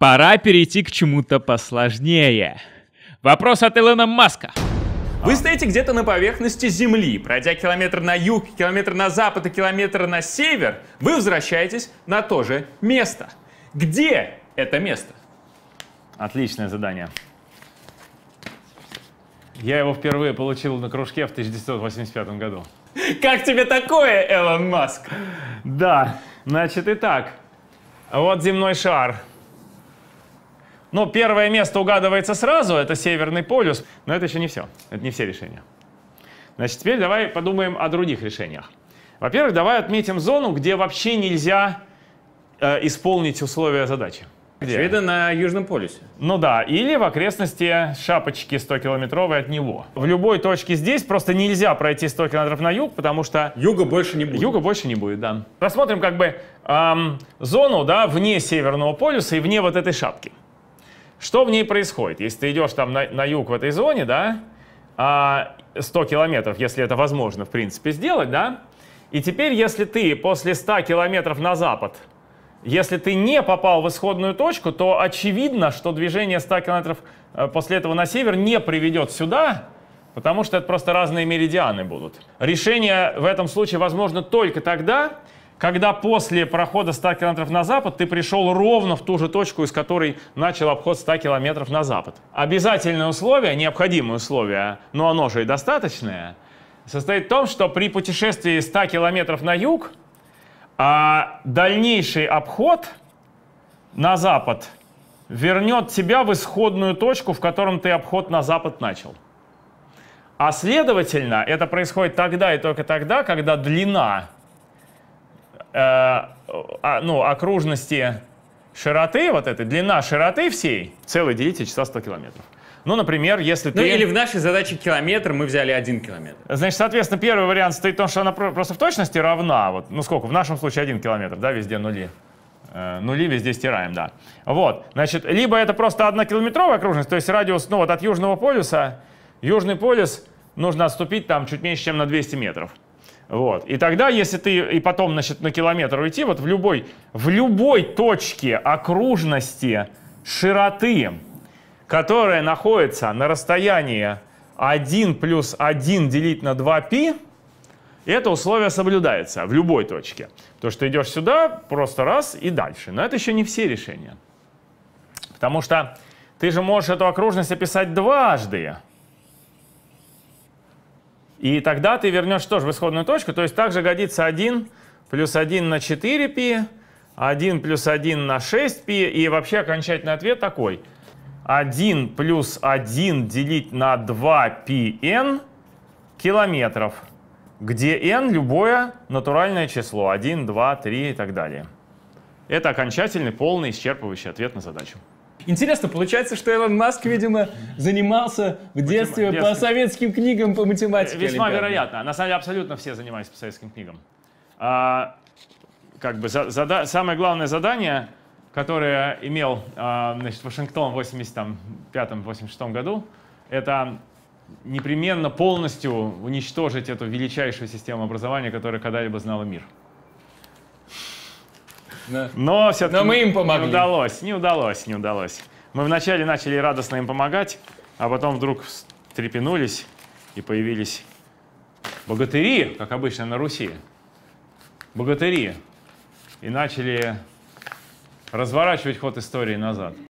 Пора перейти к чему-то посложнее. Вопрос от Илона Маска. Вы стоите где-то на поверхности Земли, пройдя километр на юг, километр на запад и километр на север, вы возвращаетесь на то же место. Где это место? Отличное задание. Я его впервые получил на кружке в 1985 году. Как тебе такое, Элон Маск? Да, значит, итак, вот земной шар. Ну, первое место угадывается сразу, это Северный полюс, но это еще не все, это не все решения. Значит, теперь давай подумаем о других решениях. Во-первых, давай отметим зону, где вообще нельзя э, исполнить условия задачи. Где? Очевидно, на Южном полюсе. Ну да, или в окрестности шапочки 100-километровой от него. В любой точке здесь просто нельзя пройти 100 километров на юг, потому что Юга больше не будет. юга больше не будет, да. Рассмотрим как бы эм, зону, да, вне Северного полюса и вне вот этой шапки. Что в ней происходит? Если ты идешь там на, на юг в этой зоне, да, а, 100 километров, если это возможно, в принципе, сделать, да, и теперь, если ты после 100 километров на запад если ты не попал в исходную точку, то очевидно, что движение 100 километров э, после этого на север не приведет сюда, потому что это просто разные меридианы будут. Решение в этом случае возможно только тогда, когда после прохода 100 километров на запад ты пришел ровно в ту же точку, из которой начал обход 100 километров на запад. Обязательное условие, необходимое условие, но оно же и достаточное, состоит в том, что при путешествии 100 километров на юг а дальнейший обход на запад вернет тебя в исходную точку, в котором ты обход на запад начал. А следовательно, это происходит тогда и только тогда, когда длина э, а, ну, окружности широты, вот этой, длина широты всей, целый делите часа 100 километров. Ну, например, если Ну ты... или в нашей задаче километр мы взяли один километр. Значит, соответственно, первый вариант стоит в том, что она про- просто в точности равна. Вот, ну сколько? В нашем случае один километр, да, везде нули. Э, нули везде стираем, да. Вот, значит, либо это просто однокилометровая окружность, то есть радиус, ну вот от Южного полюса, Южный полюс нужно отступить там чуть меньше, чем на 200 метров. Вот. И тогда, если ты и потом, значит, на километр уйти, вот в любой, в любой точке окружности широты, которая находится на расстоянии 1 плюс 1 делить на 2π, это условие соблюдается в любой точке. То, что идешь сюда, просто раз и дальше. Но это еще не все решения. Потому что ты же можешь эту окружность описать дважды. И тогда ты вернешь тоже в исходную точку. То есть также годится 1 плюс 1 на 4π, 1 плюс 1 на 6π. И вообще окончательный ответ такой. 1 плюс 1 делить на 2πn километров, где n любое натуральное число. 1, 2, 3 и так далее. Это окончательный, полный, исчерпывающий ответ на задачу. Интересно, получается, что Элон Маск, видимо, занимался в детстве по детстве. советским книгам по математике. Весьма олимпиадной. вероятно. На самом деле абсолютно все занимались по советским книгам. А, как бы за- зада- самое главное задание, которое имел а, значит, Вашингтон в 85-86 году, это непременно полностью уничтожить эту величайшую систему образования, которую когда-либо знал мир. Но все-таки Но мы им помогли. Не удалось, не удалось, не удалось. Мы вначале начали радостно им помогать, а потом вдруг встрепенулись и появились богатыри, как обычно на Руси. Богатыри. И начали разворачивать ход истории назад.